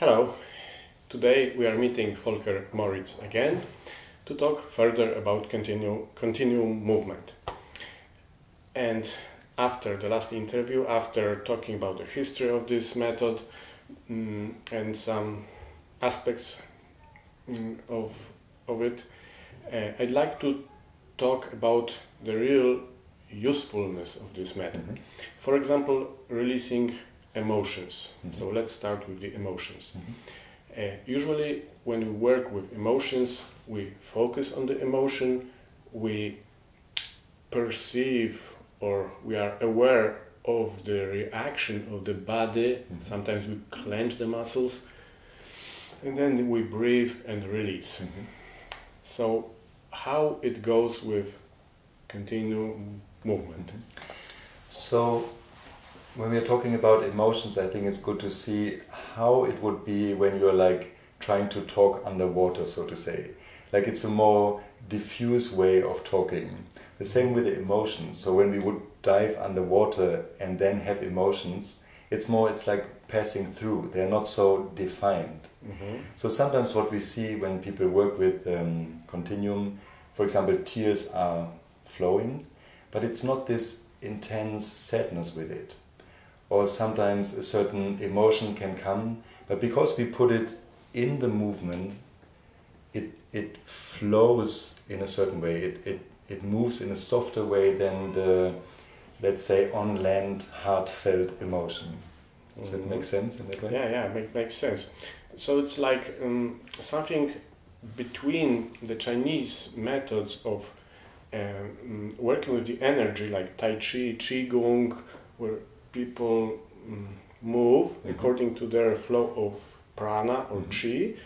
Hello. Today we are meeting Volker Moritz again to talk further about continu- continuum movement. And after the last interview, after talking about the history of this method mm, and some aspects mm, of, of it, uh, I'd like to talk about the real usefulness of this method. Mhm. For example, releasing emotions. Mhm. So let's start with the emotions. Mhm. Uh, usually, when we work with emotions, we focus on the emotion, we perceive or we are aware of the reaction of the body. Mhm. Sometimes we clench the muscles, and then we breathe and release. Mhm. So, how it goes with continuum movement? So, when we're talking about emotions, I think it's good to see how it would be when you're like trying to talk underwater, so to say. Like it's a more diffuse way of talking. The same with the emotions. So, when we would dive underwater and then have emotions, it's more, it's like passing through. They're not so defined. Mhm. So sometimes what we see when people work with um, continuum, for example, tears are flowing, but it's not this intense sadness with it. Or sometimes a certain emotion can come, but because we put it in the movement, it, it flows in a certain way. It, it, it moves in a softer way than the, let's say, on land heartfelt emotion. Does it Mhm. make sense in that way? Yeah, yeah, make, makes sense. So it's like um, something between the Chinese methods of um, working with the energy, like Tai Chi, Qigong, where people um, move Mhm. according to their flow of prana or Mhm. Qi,